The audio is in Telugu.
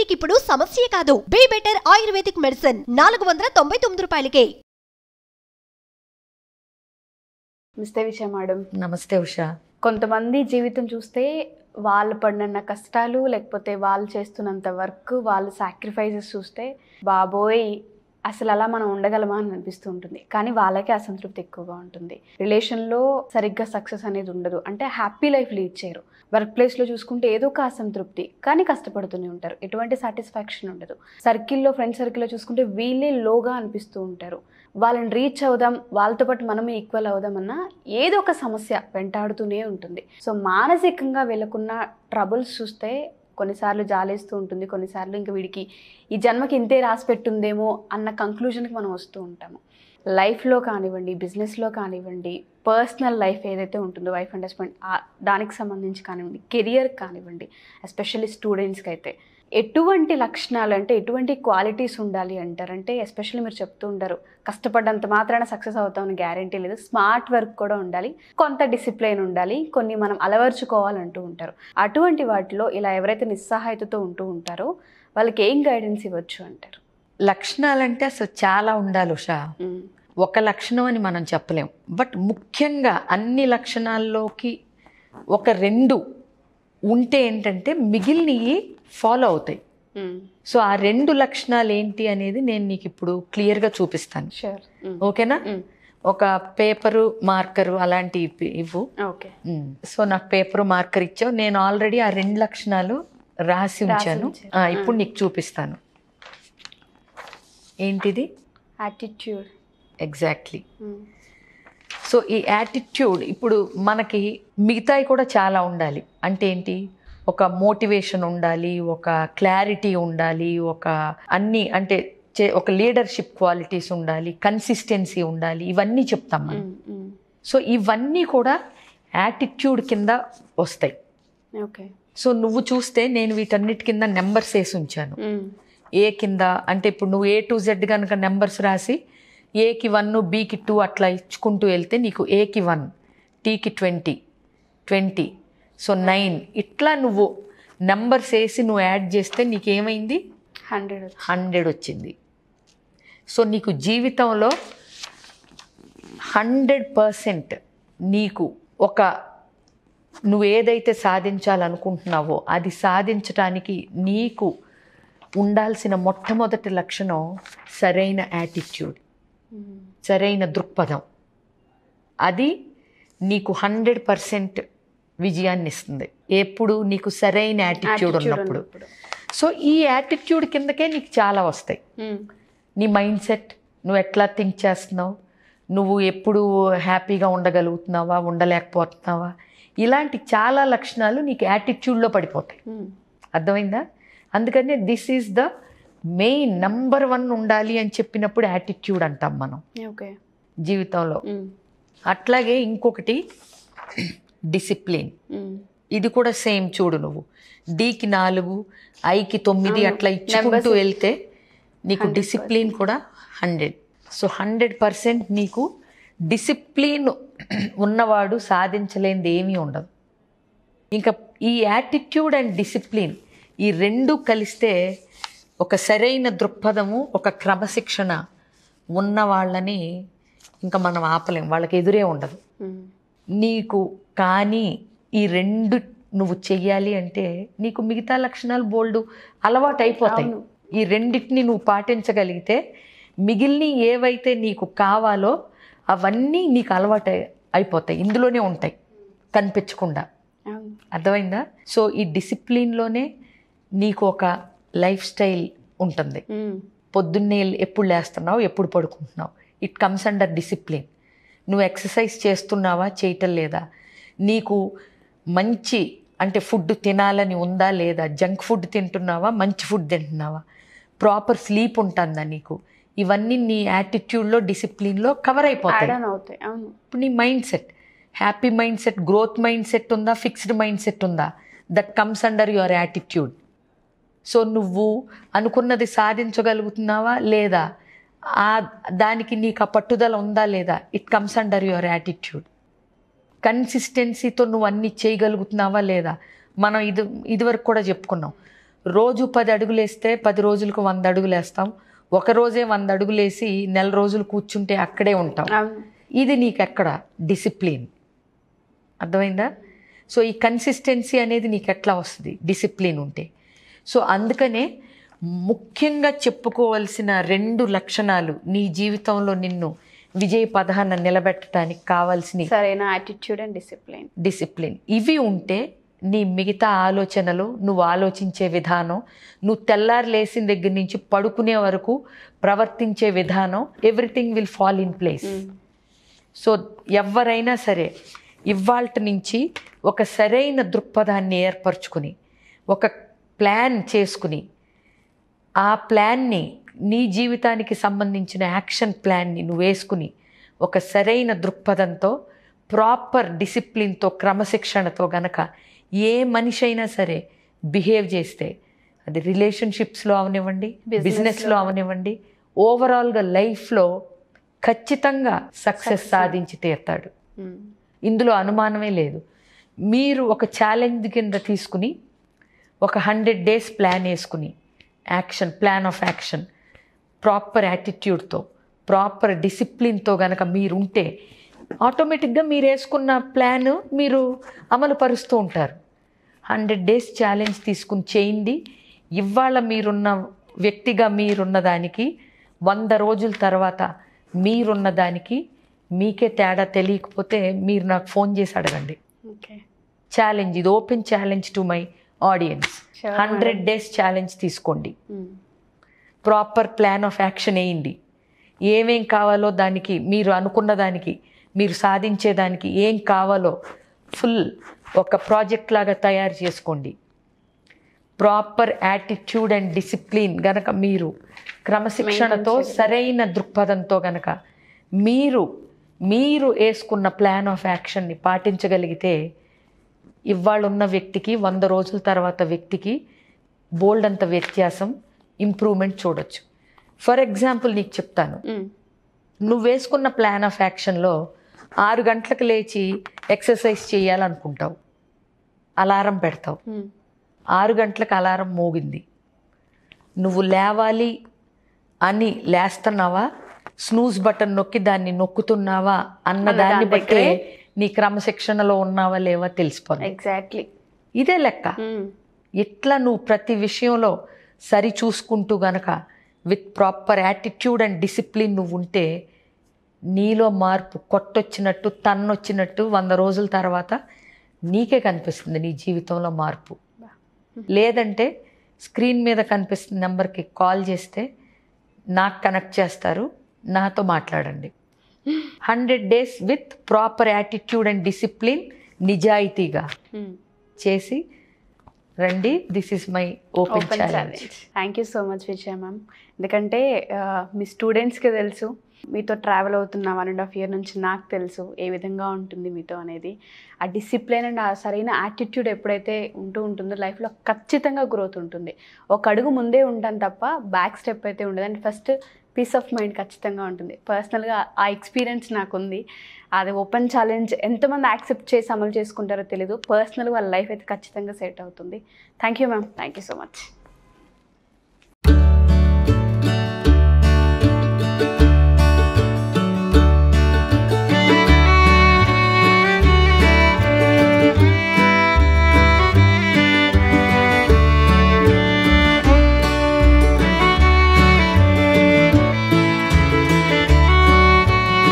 డయాబెటిక్ ఇప్పుడు సమస్య కాదు. Be better Ayurvedic medicine. నాలుగు వందల తొంభై తొమ్మిది రూపాయలకే. మిస్తే విషయ మేడం. నమస్తే ఉషా. కొంతమంది జీవితం చూస్తే వాళ్ళు పడిన కష్టాలు లేకపోతే వాళ్ళు చేస్తున్నంత వర్క్ వాళ్ళు సాక్రిఫైజెస్ చూస్తే బాబోయ్ అసలు అలా మనం ఉండగలమా అని అనిపిస్తూ ఉంటుంది. కానీ వాళ్ళకే అసంతృప్తి ఎక్కువగా ఉంటుంది. రిలేషన్లో సరిగ్గా సక్సెస్ అనేది ఉండదు. అంటే హ్యాపీ లైఫ్ లీడ్ చేయరు. వర్క్ ప్లేస్లో చూసుకుంటే ఏదో ఒక అసంతృప్తి కానీ కష్టపడుతూనే ఉంటారు. ఎటువంటి సాటిస్ఫాక్షన్ ఉండదు. సర్కిల్లో ఫ్రెండ్ సర్కిల్లో చూసుకుంటే వీళ్ళే లోగా అనిపిస్తూ ఉంటారు. వాళ్ళని రీచ్ అవుదాం వాళ్ళతో పాటు మనం ఈక్వల్ అవుదామన్నా ఏదో ఒక సమస్య వెంటాడుతూనే ఉంటుంది. సో మానసికంగా వీళ్ళకున్న ట్రబుల్స్ చూస్తే కొన్నిసార్లు జాలేస్తూ ఉంటుంది కొన్నిసార్లు ఇంకా వీడికి ఈ జన్మకి ఇంతే రాసి పెట్టుందేమో అన్న కంక్లూజన్కి మనం వస్తూ ఉంటాము. లైఫ్లో కానివ్వండి బిజినెస్లో కానివ్వండి పర్సనల్ లైఫ్ ఏదైతే ఉంటుందో వైఫ్ అండ్ హస్బెండ్ దానికి సంబంధించి కానివ్వండి కెరియర్ కానివ్వండి ఎస్పెషల్లీ స్టూడెంట్స్కి అయితే ఎటువంటి లక్షణాలు అంటే ఎటువంటి క్వాలిటీస్ ఉండాలి అంటారంటే ఎస్పెషల్లీ మీరు చెప్తూ ఉంటారు కష్టపడ్డంత మాత్రాన సక్సెస్ అవుతామని గ్యారంటీ లేదు. స్మార్ట్ వర్క్ కూడా ఉండాలి. కొంత డిసిప్లైన్ ఉండాలి. కొన్ని మనం అలవర్చుకోవాలంటూ ఉంటారు. అటువంటి వాటిలో ఇలా ఎవరైతే నిస్సహాయతతో ఉంటూ ఉంటారో వాళ్ళకి ఏం గైడెన్స్ ఇవ్వచ్చు అంటారు? లక్షణాలంటే అసలు చాలా ఉండాలి ఉషా. ఒక లక్షణం అని మనం చెప్పలేం. బట్ ముఖ్యంగా అన్ని లక్షణాల్లోకి ఒక రెండు ఉంటే ఏంటంటే మిగిలినవి ఫాలో అవుతాయి. సో ఆ రెండు లక్షణాలు ఏంటి అనేది నేను నీకు ఇప్పుడు క్లియర్గా చూపిస్తాను. ఓకేనా. ఒక పేపరు మార్కరు అలాంటి ఇవ్వు ఓకే. సో నాకు పేపర్ మార్కర్ ఇచ్చావు. నేను ఆల్రెడీ ఆ రెండు లక్షణాలు రాసి ఉంచాను. ఇప్పుడు నీకు చూపిస్తాను. ఏంటిది? యాటిట్యూడ్ ఎగ్జాక్ట్లీ సో ఈ యాటిట్యూడ్ ఇప్పుడు మనకి మిగతాయి కూడా చాలా ఉండాలి. అంటే ఏంటి? ఒక మోటివేషన్ ఉండాలి ఒక క్లారిటీ ఉండాలి ఒక అన్ని అంటే ఒక లీడర్షిప్ క్వాలిటీస్ ఉండాలి కన్సిస్టెన్సీ ఉండాలి ఇవన్నీ చెప్తాం మనం. సో ఇవన్నీ కూడా యాటిట్యూడ్ కింద వస్తాయి. ఓకే. సో నువ్వు చూస్తే నేను వీటన్నిటి కింద నెంబర్స్ వేసి ఉంచాను. ఏ కింద అంటే ఇప్పుడు నువ్వు ఏ టు జెడ్ కనుక నెంబర్స్ రాసి ఏకి వన్ బీకి టూ అట్లా ఇచ్చుకుంటూ వెళ్తే నీకు ఏకి వన్ టీకి ట్వంటీ ట్వంటీ సో నైన్ ఇట్లా నువ్వు నెంబర్స్ వేసి నువ్వు యాడ్ చేస్తే నీకేమైంది? హండ్రెడ్ హండ్రెడ్ వచ్చింది. సో నీకు జీవితంలో హండ్రెడ్ పర్సెంట్ నీకు ఒక నువ్వు ఏదైతే సాధించాలనుకుంటున్నావో అది సాధించటానికి నీకు ఉండాల్సిన మొట్టమొదటి లక్షణం సరైన యాటిట్యూడ్ సరైన దృక్పథం. అది నీకు హండ్రెడ్ పర్సెంట్ విజయాన్ని ఇస్తుంది ఎప్పుడు నీకు సరైన యాటిట్యూడ్ ఉన్నప్పుడు. సో ఈ యాటిట్యూడ్ కిందకే నీకు చాలా వస్తాయి. నీ మైండ్ సెట్ నువ్వు ఎట్లా థింక్ చేస్తున్నావు? నువ్వు ఎప్పుడు హ్యాపీగా ఉండగలుగుతున్నావా? ఉండలేకపోతున్నావా? ఇలాంటి చాలా లక్షణాలు నీకు యాటిట్యూడ్లో పడిపోతాయి. అర్థమైందా? అందుకనే this is the main number one ఉండాలి అని చెప్పినప్పుడు యాటిట్యూడ్ అంటాం మనం. ఓకే జీవితంలో. అట్లాగే ఇంకొకటి డిసిప్లిన్. ఇది కూడా సేమ్ చూడు నువ్వు. డీకి నాలుగు ఐకి తొమ్మిది అట్లా ఇచ్చుకుంటూ వెళ్తే నీకు డిసిప్లిన్ కూడా హండ్రెడ్. సో హండ్రెడ్ పర్సెంట్ నీకు డిసిప్లిన్ ఉన్నవాడు సాధించలేనిది ఏమీ ఉండదు. ఇంకా ఈ యాటిట్యూడ్ అండ్ డిసిప్లిన్ ఈ రెండు కలిస్తే ఒక సరైన దృక్పథము ఒక క్రమశిక్షణ ఉన్న వాళ్ళని ఇంకా మనం ఆపలేం. వాళ్ళకి ఎదురే ఉండదు. నీకు కానీ ఈ రెండు నువ్వు చెయ్యాలి అంటే నీకు మిగతా లక్షణాలు బోల్డ్ అలవాటు అయిపోతాయి. ఈ రెండింటిని నువ్వు పాటించగలిగితే మిగిలిన ఏవైతే నీకు కావాలో అవన్నీ నీకు అలవాటు అయి- అయిపోతాయి. ఇందులోనే ఉంటాయి. కనిపించకుండా. అర్థమైందా? సో ఈ డిసిప్లిన్లోనే నీకు ఒక లైఫ్ స్టైల్ ఉంటుంది. పొద్దున్నే ఎప్పుడు లేస్తున్నావు ఎప్పుడు పడుకుంటున్నావు? It comes under discipline. నువ్వు ఎక్సర్సైజ్ చేస్తున్నావా చేయటం లేదా? నీకు మంచి అంటే ఫుడ్ తినాలని ఉందా లేదా? జంక్ ఫుడ్ తింటున్నావా? మంచి ఫుడ్ తింటున్నావా? ప్రాపర్ స్లీప్ ఉంటుందా నీకు? ఇవన్నీ నీ యాటిట్యూడ్లో డిసిప్లిన్లో కవర్ అయిపోతాయి. ఇప్పుడు నీ mind set happy mind set growth mind set ఉందా? ఫిక్స్డ్ మైండ్ సెట్ ఉందా? That comes under your attitude so నువ్వు అనుకున్నది సాధించగలుగుతున్నావా లేదా? ఆ దానికి నీకు ఆ పట్టుదల ఉందా లేదా? It comes under your attitude కన్సిస్టెన్సీతో నువ్వు అన్ని చేయగలుగుతున్నావా లేదా? మనం ఇది ఇదివరకు కూడా చెప్పుకున్నాం. రోజు పది అడుగులు వేస్తే పది రోజులకు వంద అడుగులు వేస్తాం. ఒక రోజే వంద అడుగులు వేసి నెల రోజులు కూర్చుంటే అక్కడే ఉంటాం. ఇది నీకు ఎక్కడ డిసిప్లిన్. అర్థమైందా? సో ఈ కన్సిస్టెన్సీ అనేది నీకు ఎట్లా వస్తుంది? డిసిప్లిన్ ఉంటే. సో అందుకనే ముఖ్యంగా చెప్పుకోవలసిన రెండు లక్షణాలు నీ జీవితంలో నిన్ను విజయ పదహాన నిలబెట్టడానికి కావాల్సిన సరైన యాటిట్యూడ్ అండ్ డిసిప్లిన్ డిసిప్లిన్ ఇవి ఉంటే నీ మిగతా ఆలోచనలు నువ్వు ఆలోచించే విధానం నువ్వు తెల్లారి లేసిన దగ్గర నుంచి పడుకునే వరకు ప్రవర్తించే విధానం everything will fall in place so ఎవరైనా సరే ఇవాల్టి నుంచి ఒక సరైన దృక్పథాన్ని ఏర్పరచుకుని ఒక ప్లాన్ చేసుకుని ఆ ప్లాన్ని నీ జీవితానికి సంబంధించిన యాక్షన్ ప్లాన్ని నువ్వు వేసుకుని ఒక సరైన దృక్పథంతో ప్రాపర్ డిసిప్లిన్తో క్రమశిక్షణతో గనక ఏ మనిషి అయినా సరే బిహేవ్ చేస్తే అది రిలేషన్షిప్స్లో అవనివ్వండి బిజినెస్లో అవనివ్వండి ఓవరాల్గా లైఫ్లో ఖచ్చితంగా సక్సెస్ సాధించి తీరుతాడు. ఇందులో అనుమానమే లేదు. మీరు ఒక ఛాలెంజ్ కింద తీసుకుని ఒక హండ్రెడ్ డేస్ ప్లాన్ వేసుకుని action plan of action proper యాటిట్యూడ్తో proper డిసిప్లిన్తో గనక మీరు ఉంటే ఆటోమేటిక్గా మీరు వేసుకున్న ప్లాన్ మీరు అమలు పరుస్తూ ఉంటారు. హండ్రెడ్ డేస్ ఛాలెంజ్ తీసుకుని చేయండి. ఇవాళ మీరున్న వ్యక్తిగా మీరున్న దానికి వంద రోజుల తర్వాత మీరున్న దానికి మీకే తేడా తెలియకపోతే మీరు నాకు ఫోన్ చేసి అడగండి. ఓకే. ఛాలెంజ్ ఇది open challenge to my audience. Hundred days challenge తీసుకోండి. ప్రాపర్ ప్లాన్ ఆఫ్ యాక్షన్ వేయండి. ఏమేం కావాలో దానికి మీరు అనుకున్న దానికి మీరు సాధించేదానికి ఏం కావాలో ఫుల్ ఒక ప్రాజెక్ట్ లాగా తయారు చేసుకోండి. ప్రాపర్ యాటిట్యూడ్ అండ్ డిసిప్లిన్ గనక మీరు క్రమశిక్షణతో సరైన దృక్పథంతో గనక మీరు మీరు వేసుకున్న ప్లాన్ ఆఫ్ యాక్షన్ని పాటించగలిగితే ఇవాళ ఉన్న వ్యక్తికి వంద రోజుల తర్వాత వ్యక్తికి బోల్డ్ అంత వ్యత్యాసం ఇంప్రూవ్మెంట్ చూడొచ్చు. ఫర్ ఎగ్జాంపుల్ నీకు చెప్తాను. నువ్వు వేసుకున్న ప్లాన్ ఆఫ్ యాక్షన్లో ఆరు గంటలకు లేచి ఎక్సర్సైజ్ చేయాలనుకుంటావు. అలారం పెడతావు. ఆరు గంటలకు అలారం మోగింది. నువ్వు లేవాలి అని లేస్తున్నావా? స్నూజ్ బటన్ నొక్కి దాన్ని నొక్కుతున్నావా? అన్న దాన్ని దాని బట్టే నీ క్రమశిక్షణలో ఉన్నావా లేవా తెలిసిపోతుంది ఎగ్జాక్ట్లీ ఇదే లెక్క. ఇట్లా నువ్వు ప్రతి విషయంలో సరి చూసుకుంటూ గనక with proper attitude and discipline నువ్వు ఉంటే నీలో మార్పు కొట్టొచ్చినట్టు తన్నొచ్చినట్టు వంద రోజుల తర్వాత నీకే కనిపిస్తుంది నీ జీవితంలో మార్పు. లేదంటే స్క్రీన్ మీద కనిపిస్తున్న నెంబర్కి కాల్ చేస్తే నాకు కనెక్ట్ చేస్తారు నాతో మాట్లాడండి. Hundred days with proper attitude and discipline నిజాయితీగా చేసి రండి this is my open challenge thank you so much Vijaya ma'am ఎందుకంటే ఆ, మీ స్టూడెంట్స్కి తెలుసు మీతో ట్రావెల్ అవుతున్న వన్ అండ్ హాఫ్ ఇయర్ నుంచి నాకు తెలుసు ఏ విధంగా ఉంటుంది మీతో అనేది. ఆ డిసిప్లిన్ అండ్ ఆ సరైన యాటిట్యూడ్ ఎప్పుడైతే ఉంటూ ఉంటుందో లైఫ్లో ఖచ్చితంగా గ్రోత్ ఉంటుంది. ఒక అడుగు ముందే ఉంటాను తప్ప బ్యాక్ స్టెప్ అయితే ఉండదు. And first peace of mind ఖచ్చితంగా ఉంటుంది. పర్సనల్గా ఆ ఎక్స్పీరియన్స్ నాకు ఉంది అది ఓపెన్ ఛాలెంజ్ ఎంతమంది యాక్సెప్ట్ చేసి అమలు చేసుకుంటారో తెలియదు పర్సనల్గా వాళ్ళ లైఫ్ అయితే ఖచ్చితంగా సెట్ అవుతుంది. Thank you ma'am thank you so much